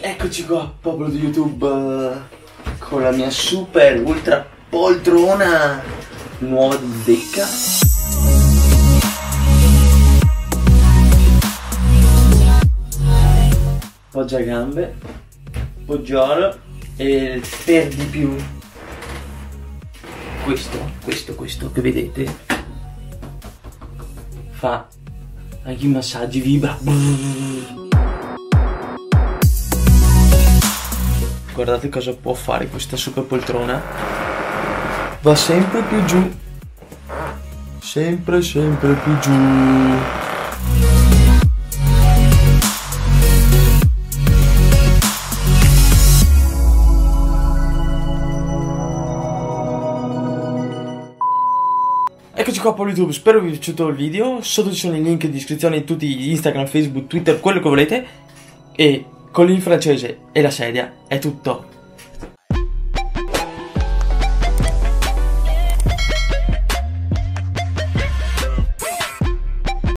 Eccoci qua, popolo di YouTube, con la mia super ultra poltrona nuova di Decca. Poggia gambe, poggiolo e per di più questo, questo, questo che vedete fa anche i massaggi, vibra. Guardate cosa può fare questa super poltrona. Va sempre più giù. Sempre, sempre più giù. Eccoci qua per YouTube, spero vi sia piaciuto il video, sotto ci sono i link in descrizione di tutti Instagram, Facebook, Twitter, quello che volete e con il francese e la sedia è tutto.